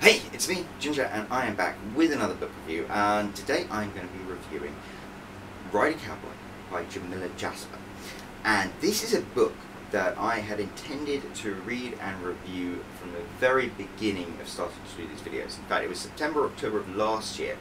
Hey, it's me, Ginger, and I am back with another book review. And today I'm going to be reviewing Ride a Cowboy by Jamila Jasper. And this is a book that I had intended to read and review from the very beginning of starting to do these videos. In fact, it was September, October of last year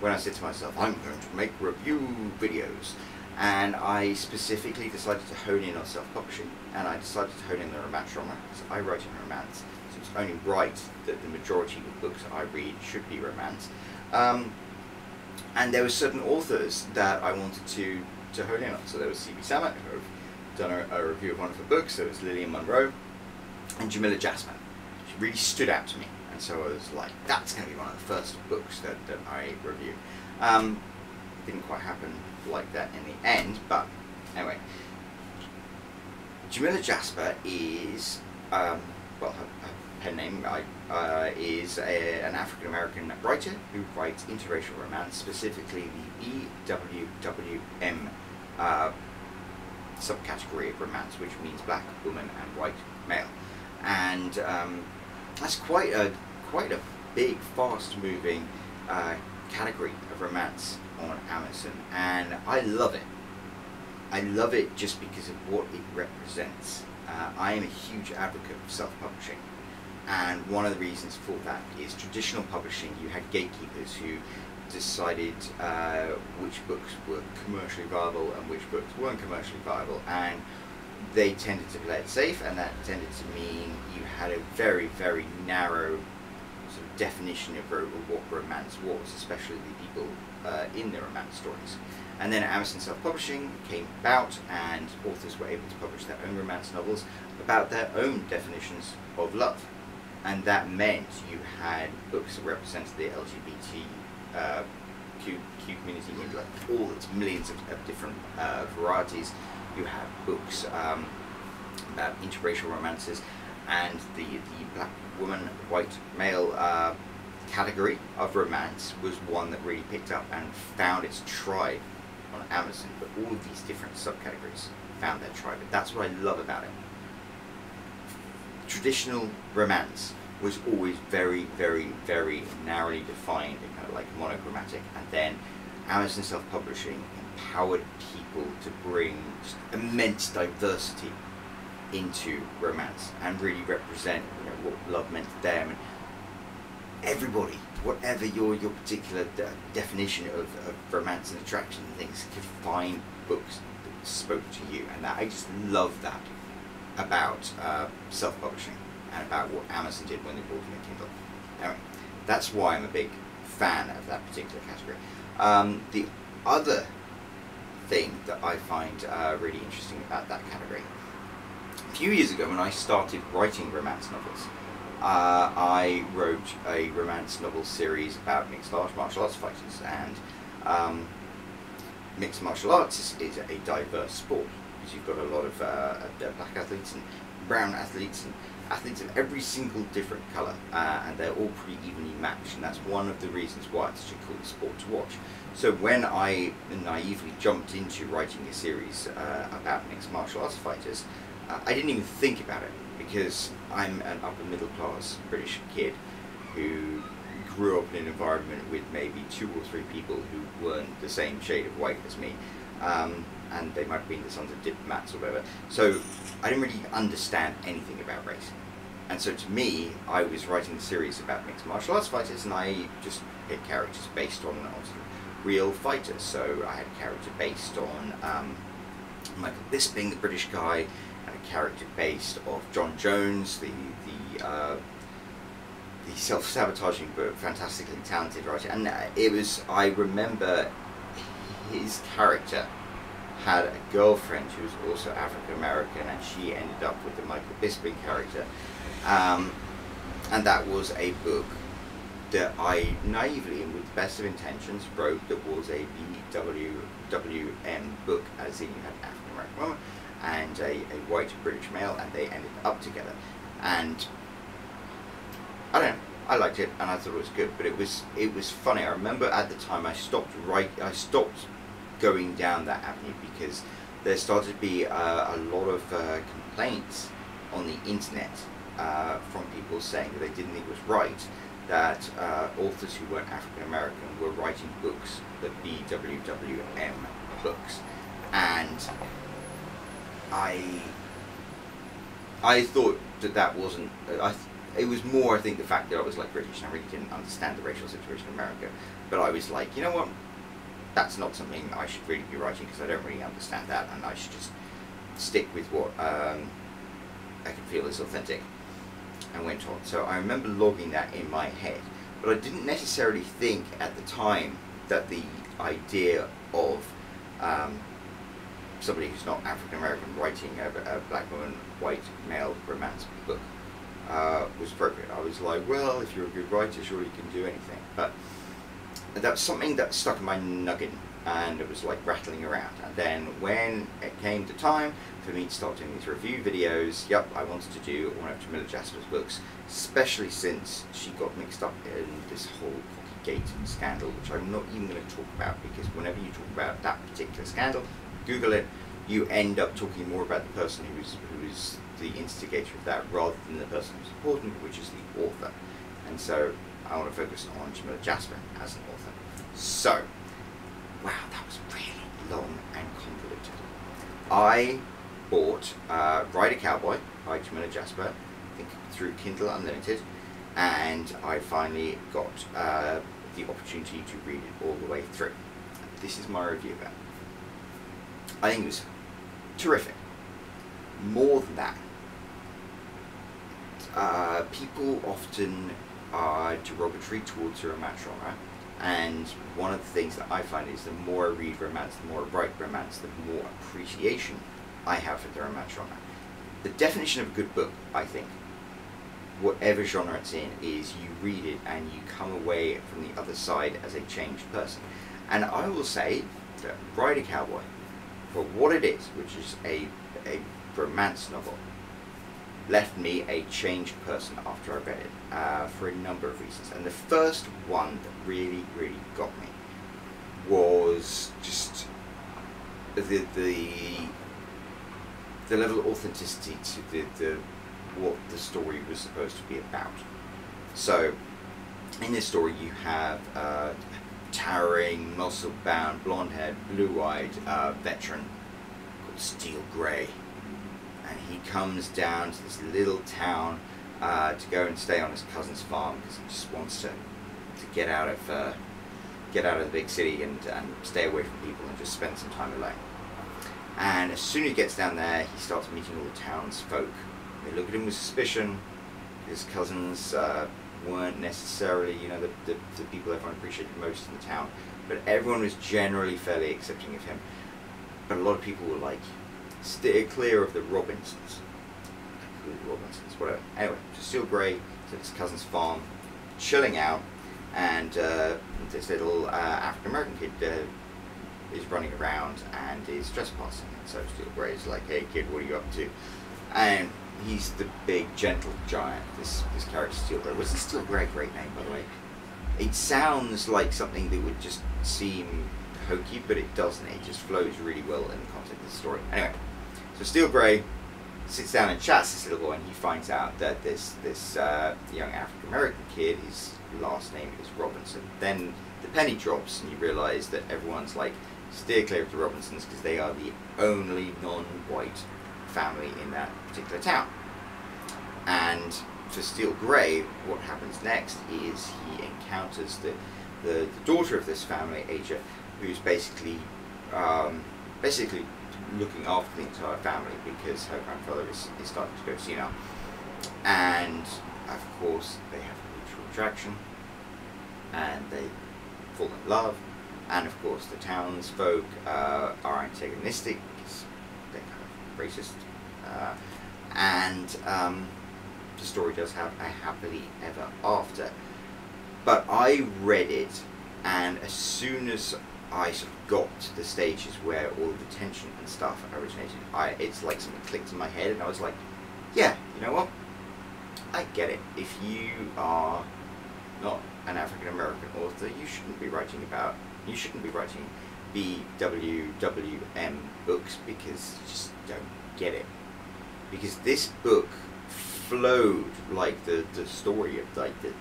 when I said to myself, I'm going to make review videos. And I specifically decided to hone in on self-publishing, and I decided to hone in on romance because I write in romance it's only right that the majority of books I read should be romance. Um, and there were certain authors that I wanted to, to hone in on. So there was C.B. Samet, who have done a, a, review of one of her books. There was Lilian Monroe and Jamila Jasper. She really stood out to me. And so I was like, that's going to be one of the first books that, that I review. Um, didn't quite happen like that in the end, but anyway. Jamila Jasper is, um, well, her, her pen name uh, is a, an African American writer who writes interracial romance, specifically the BWWM uh, subcategory of romance, which means black woman and white male, and um, that's quite a quite a big, fast-moving uh, category of romance on Amazon, and I love it. I love it just because of what it represents. Uh, I am a huge advocate of self-publishing. And one of the reasons for that is traditional publishing, you had gatekeepers who decided uh, which books were commercially viable and which books weren't commercially viable. And they tended to play it safe, and that tended to mean you had a very, very narrow sort of definition of what romance was, especially the people uh, in the romance stories. And then Amazon Self-Publishing came about, and authors were able to publish their own romance novels about their own definitions of love and that meant you had books that represented the LGBT uh, Q, Q community in like all its millions of, of different uh, varieties. You had books um, about interracial romances, and the the black woman, white male uh, category of romance was one that really picked up and found its tribe on Amazon. But all of these different subcategories found their tribe. But that's what I love about it traditional romance was always very, very, very narrowly defined and kind of like monochromatic. And then Amazon self-publishing empowered people to bring immense diversity into romance and really represent you know, what love meant to them. And everybody, whatever your your particular de definition of, of romance and attraction and things, could find books that spoke to you. And that I just love that about uh, self-publishing and about what Amazon did when they brought in the Kindle. Anyway, that's why I'm a big fan of that particular category. Um, the other thing that I find uh, really interesting about that category, a few years ago when I started writing romance novels, uh, I wrote a romance novel series about mixed martial arts fighters, and um, mixed martial arts is, is, a diverse sport because you've got a lot of uh, black athletes and brown athletes and athletes of every single different colour uh, and they're all pretty evenly matched and that's one of the reasons why it's such a cool sport to watch. So when I naively jumped into writing a series uh, about mixed martial arts fighters, uh, I didn't even think about it because I'm an upper middle class British kid who grew up in an environment with maybe two or three people who weren't the same shade of white as me. Um, and they might have been the sons of diplomats or whatever. So I didn't really understand anything about race. And so to me, I was writing a series about mixed martial arts fighters, and I just picked characters based on, on real fighters. So I had a character based on um, Michael Bisping, the British guy, and a character based off Jon Jones, the the uh, the self-sabotaging but fantastically talented writer. And uh, it was, I remember his character had a girlfriend who was also African American, and she ended up with the Michael Bisping character. Um, and that was a book that I naively and with the best of intentions wrote that was a BWWM book, as in you had an African American woman and a, a white British male, and they ended up together. And I don't know. I liked it and I thought it was good, but it was it was funny. I remember at the time I stopped right I stopped going down that avenue because there started to be uh, a lot of uh, complaints on the internet uh, from people saying that they didn't think it was right that uh, authors who weren't African American were writing books, that the BWWM books, and I I thought that that wasn't. I it was more I think the fact that I was like British and I really didn't understand the racial situation in America, but I was like, you know what, that's not something I should really be writing because I don't really understand that, and I should just stick with what um, I can feel is authentic. And went on. So I remember logging that in my head, but I didn't necessarily think at the time that the idea of um, somebody who's not African American writing a, a, black woman, white male romance book uh, was appropriate. I was like, well, if you're a good writer, sure you can do anything. But that's something that stuck in my noggin and it was like rattling around. And then when it came to time for me to start doing these review videos, yep, I wanted to do one of Jamila Jasper's books, especially since she got mixed up in this whole Gate scandal, which I'm not even going to talk about because whenever you talk about that particular scandal, Google it, you end up talking more about the person who is who is the instigator of that rather than the person who's important, which is the author. And so I want to focus on Jamila Jasper as an author. So Wow, that was really long and convoluted. I bought uh, Ride a Cowboy by Jamila Jasper, I think through Kindle Unlimited, and I finally got uh, the opportunity to read it all the way through. This is my review of it. I think it was terrific. More than that, uh, people often are derogatory towards her genre and one of the things that I find is the more I read romance, the more I write romance, the more appreciation I have for the romance genre. The definition of a good book, I think, whatever genre it's in, is you read it and you come away from the other side as a changed person. And I will say that Ride a Cowboy, for what it is, which is a, a romance novel, left me a changed person after I read it uh, for a number of reasons. And the first one that really, really got me was just the the the level of authenticity to the, the what the story was supposed to be about. So, in this story, you have uh, towering, muscle-bound, blonde-haired, blue-eyed uh, veteran called Steel Grey and he comes down to this little town uh, to go and stay on his cousin's farm because he just wants to to get out of uh, get out of the big city and, and stay away from people and just spend some time alone. And as soon as he gets down there, he starts meeting all the townsfolk. They look at him with suspicion. His cousins uh, weren't necessarily, you know, the, the, the people everyone appreciated most in the town, but everyone was generally fairly accepting of him. But a lot of people were like, steer clear of the Robinsons. Robinsons, whatever. Anyway, Steel Grey to his cousin's farm, chilling out, and uh, this little uh, African American kid uh, is running around and is trespassing. And so Steel Grey is like, "Hey kid, what are you up to?" And he's the big, gentle giant. This this character, Steel Grey. Was Steel Grey a great name, by the way? It sounds like something that would just seem hokey, but it doesn't. It just flows really well in the context of the story. Anyway, so Steel Grey sits down and chats this little boy, and he finds out that this this uh, young African American kid, his last name is Robinson. Then the penny drops, and you realise that everyone's like, steer clear of the Robinsons because they are the only non-white family in that particular town. And for Steel Grey, what happens next is he encounters the, the, the daughter of this family, Aja, who's basically um, basically looking after the entire family because her grandfather is, is starting to go senile. And of course, they have a mutual attraction and they fall in love. And of course, the townsfolk uh, are antagonistic because they're kind of racist. Uh, and um, the story does have a happily ever after. But I read it, and as soon as I sort of got to the stages where all the tension and stuff originated, I it's like something clicked in my head, and I was like, yeah, you know what? I get it. If you are not an African American author, you shouldn't be writing about, you shouldn't be writing BWWM books because you just don't get it. Because this book flowed like the, the story of like the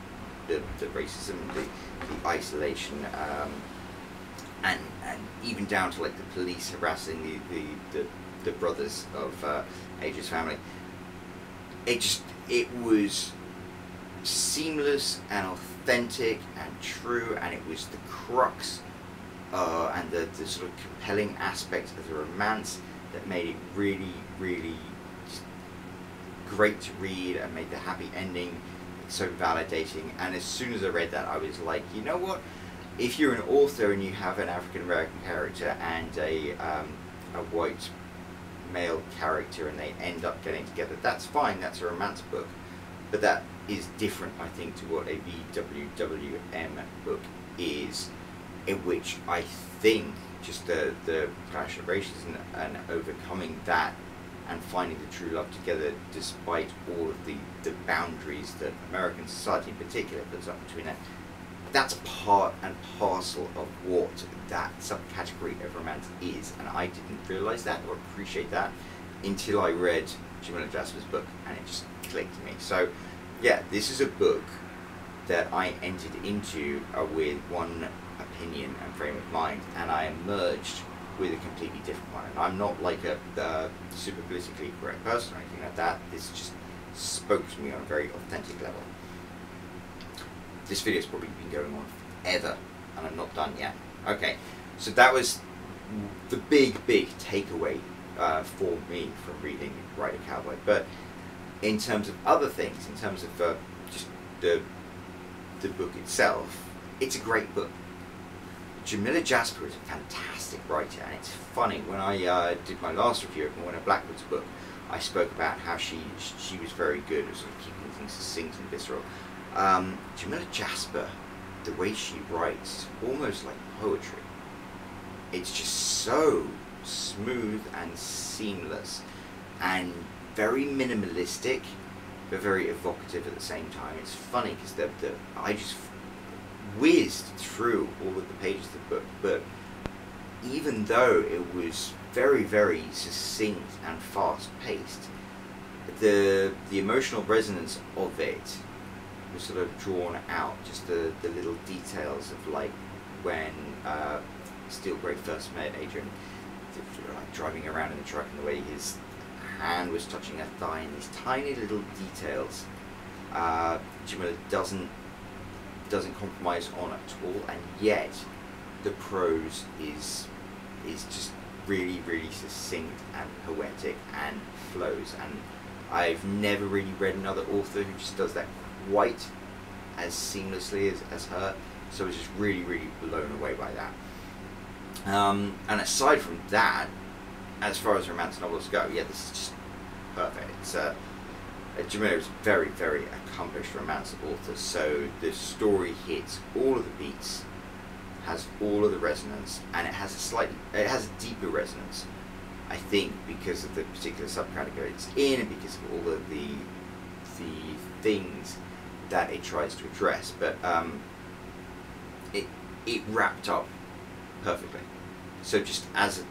the, the racism, the, the isolation, um, and and even down to like the police harassing the the, the, the brothers of uh, Aja's family. It just it was seamless and authentic and true, and it was the crux uh, and the, the sort of compelling aspect of the romance that made it really, really great to read and made the happy ending so validating. And as soon as I read that, I was like, you know what? If you're an author and you have an African American character and a um, a white male character and they end up getting together, that's fine. That's a romance book, but that is different, I think, to what a BWWM book is, in which I think just the the clash of races and, and overcoming that and finding the true love together despite all of the, the boundaries that American society in particular puts up between it. That's part and parcel of what that subcategory of romance is, and I didn't realise that or appreciate that until I read Jamila Jasper's book, and it just clicked me. So, yeah, this is a book that I entered into uh, with one opinion and frame of mind, and I emerged with a completely different one. And I'm not like a uh, super politically correct person or anything like that. This just spoke to me on a very authentic level. This video's probably been going on forever, and I'm not done yet. Okay, so that was the big, big takeaway uh, for me from reading Ride a Cowboy. But in terms of other things, in terms of uh, just the the book itself, it's a great book. Jamila Jasper is a fantastic writer, and it's funny when I uh, did my last review of Morwenna Blackwood's book, I spoke about how she she was very good at sort of keeping things succinct and visceral. Um, Jasper, the way she writes, almost like poetry. It's just so smooth and seamless, and very minimalistic, but very evocative at the same time. It's funny because the, the I just whizzed through all of the pages of the book, but even though it was very, very succinct and fast paced, the the emotional resonance of it was sort of drawn out. Just the, the little details of like when uh, first met Adrian, like driving around in the truck and the way his hand was touching her thigh, and these tiny little details. Uh, Jamila doesn't doesn't compromise on at all, and yet the prose is is just really, really succinct and poetic and flows. And I've never really read another author who just does that quite as seamlessly as, as her. So I was just really, really blown away by that. Um, and aside from that, as far as romance novels go, yeah, this is just perfect. It's uh, Jamila is very, very accomplished romance author, so the story hits all of the beats, has all of the resonance, and it has a slightly, it has a deeper resonance. I think because of the particular subcategory it's in, and because of all of the the things that it tries to address, but um, it it wrapped up perfectly. So just as a,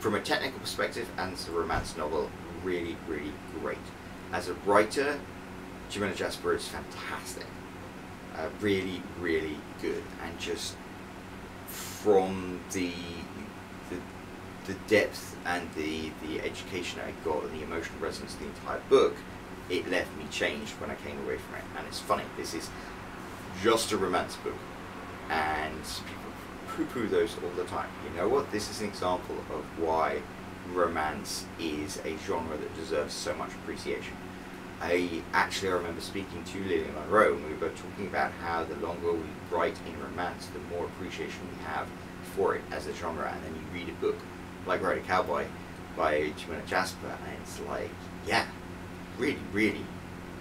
from a technical perspective and as a romance novel, really, really great as a writer, Jamila Jasper is fantastic. Uh, really, really good, and just from the, the the depth and the the education I got and the emotional resonance of the entire book, it left me changed when I came away from it. And it's funny, this is just a romance book, and people poo-poo those all the time. You know what? This is an example of why romance is a genre that deserves so much appreciation. I actually I remember speaking to Lilian Monroe and we were talking about how the longer we write in romance, the more appreciation we have for it as a genre. And then you read a book like Ride a Cowboy by Jamila Jasper, and it's like, yeah, really, really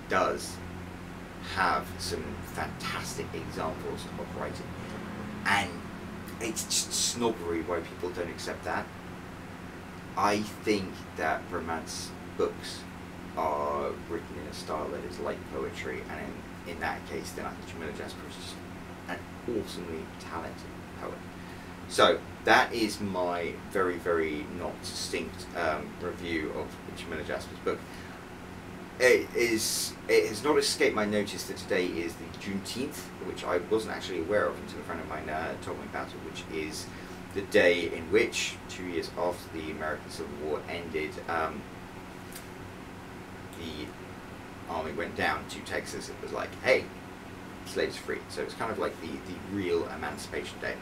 does have some fantastic examples of writing. And it's just snobbery why people don't accept that. I think that romance books are written in a style that is like poetry, and in, in that case, then I think Jamila Jasper is just an awesomely talented poet. So that is my very, very not distinct um, review of Jamila Jasper's book. It is it has not escaped my notice that today is the Juneteenth, which I wasn't actually aware of until a friend of mine uh, told me about it, which is the day in which, two years after the American Civil War ended, um, the army went down to Texas. It was like, hey, slaves free. So it's kind of like the, the real Emancipation Day.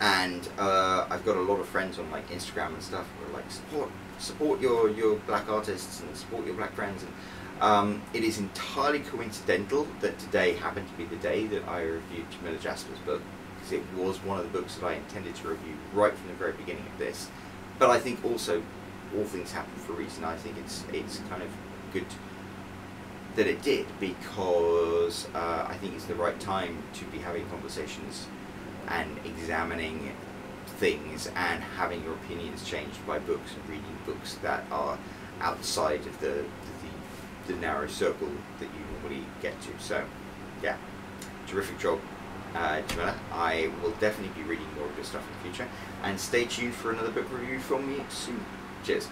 And uh, I've got a lot of friends on like Instagram and stuff who are like, support support your, your black artists and support your black friends. And um, it is entirely coincidental that today happened to be the day that I reviewed Jamila Jasper's book because it was one of the books that I intended to review right from the very beginning of this. But I think also all things happen for a reason. I think it's it's kind of good that it did because uh, I think it's the right time to be having conversations and examining things and having your opinions changed by books and reading books that are outside of the the, the narrow circle that you normally get to. So, yeah, terrific job, uh, Jamila. I will definitely be reading more of your stuff in the future, and stay tuned for another book review from me soon. Cheers.